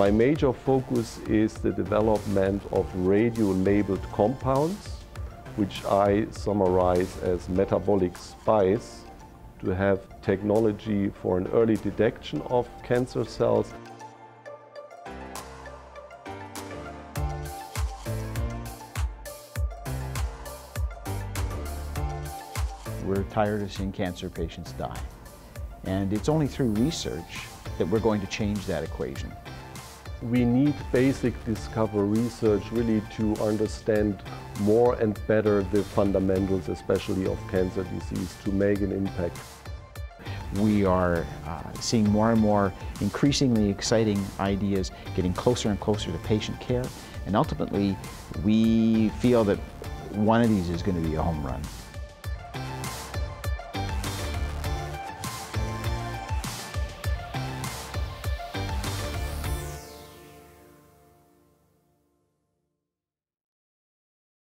My major focus is the development of radio-labeled compounds, which I summarize as metabolic spice, to have technology for an early detection of cancer cells. We're tired of seeing cancer patients die. And it's only through research that we're going to change that equation. We need basic discovery research really to understand more and better the fundamentals, especially of cancer disease, to make an impact. We are uh, seeing more and more increasingly exciting ideas getting closer and closer to patient care. And ultimately, we feel that one of these is going to be a home run.